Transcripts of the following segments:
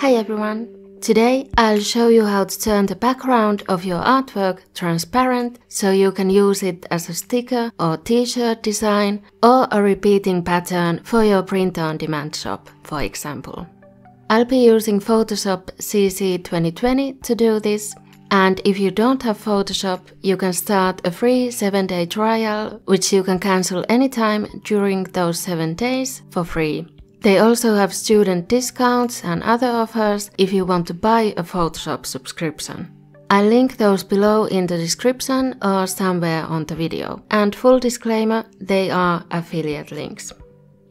Hi everyone! Today I'll show you how to turn the background of your artwork transparent so you can use it as a sticker or t-shirt design or a repeating pattern for your print-on-demand shop, for example. I'll be using Photoshop CC 2020 to do this and if you don't have Photoshop, you can start a free 7-day trial which you can cancel anytime during those 7 days for free. They also have student discounts and other offers if you want to buy a Photoshop subscription. I'll link those below in the description or somewhere on the video. And full disclaimer, they are affiliate links.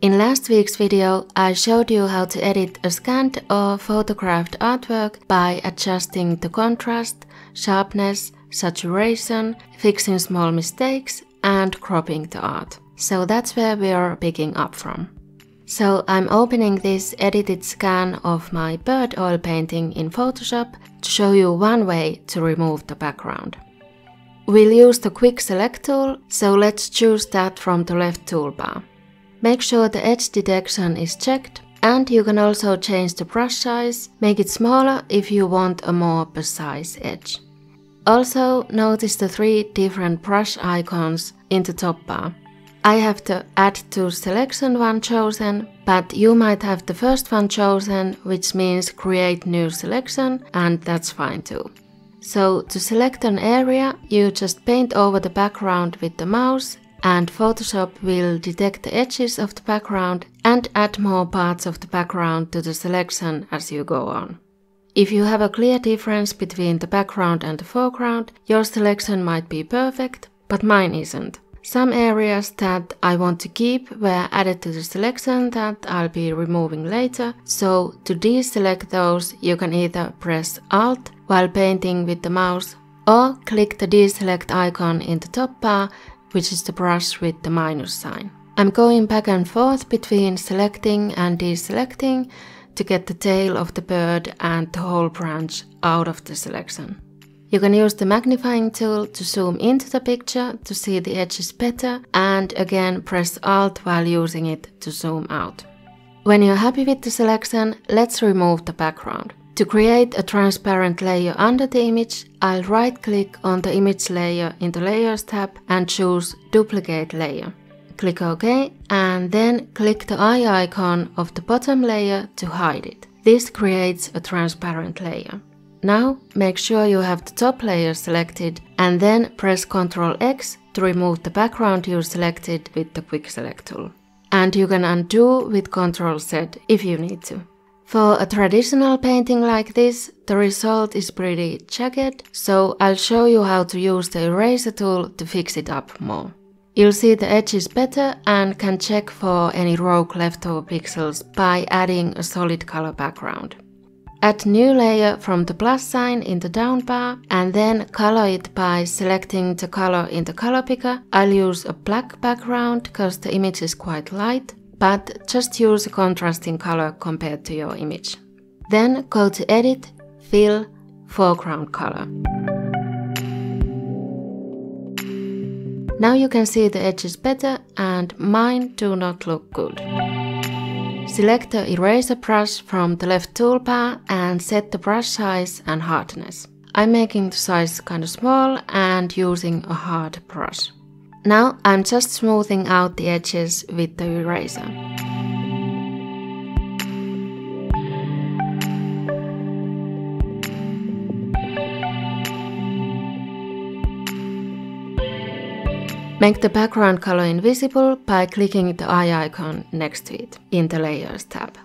In last week's video, I showed you how to edit a scanned or photographed artwork by adjusting the contrast, sharpness, saturation, fixing small mistakes, and cropping the art. So that's where we are picking up from. So I'm opening this edited scan of my bird oil painting in Photoshop to show you one way to remove the background. We'll use the quick select tool, so let's choose that from the left toolbar. Make sure the edge detection is checked and you can also change the brush size, make it smaller if you want a more precise edge. Also notice the three different brush icons in the top bar. I have the Add to Selection one chosen, but you might have the first one chosen, which means Create New Selection, and that's fine too. So to select an area, you just paint over the background with the mouse and Photoshop will detect the edges of the background and add more parts of the background to the selection as you go on. If you have a clear difference between the background and the foreground, your selection might be perfect, but mine isn't. Some areas that I want to keep were added to the selection that I'll be removing later, so to deselect those you can either press Alt while painting with the mouse or click the deselect icon in the top bar, which is the brush with the minus sign. I'm going back and forth between selecting and deselecting to get the tail of the bird and the whole branch out of the selection. You can use the magnifying tool to zoom into the picture to see the edges better and again press Alt while using it to zoom out. When you're happy with the selection, let's remove the background. To create a transparent layer under the image, I'll right click on the image layer in the Layers tab and choose Duplicate Layer. Click OK and then click the eye icon of the bottom layer to hide it. This creates a transparent layer. Now make sure you have the top layer selected and then press Ctrl X to remove the background you selected with the quick select tool. And you can undo with Ctrl Z if you need to. For a traditional painting like this, the result is pretty jagged, so I'll show you how to use the eraser tool to fix it up more. You'll see the edges better and can check for any rogue leftover pixels by adding a solid color background. Add new layer from the plus sign in the down bar and then color it by selecting the color in the color picker. I'll use a black background because the image is quite light, but just use a contrasting color compared to your image. Then go to Edit, Fill, Foreground Color. Now you can see the edges better and mine do not look good. Select the eraser brush from the left toolbar and set the brush size and hardness. I'm making the size kind of small and using a hard brush. Now I'm just smoothing out the edges with the eraser. Make the background color invisible by clicking the eye icon next to it in the Layers tab.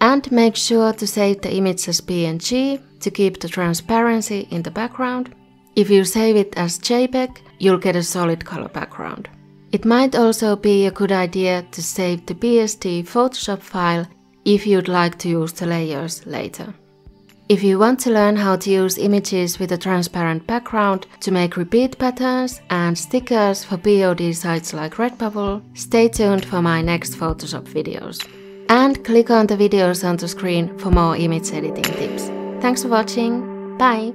And make sure to save the image as PNG to keep the transparency in the background. If you save it as JPEG, you'll get a solid color background. It might also be a good idea to save the PSD Photoshop file if you'd like to use the layers later. If you want to learn how to use images with a transparent background to make repeat patterns and stickers for POD sites like Redbubble, stay tuned for my next Photoshop videos. And click on the videos on the screen for more image editing tips. Thanks for watching, bye!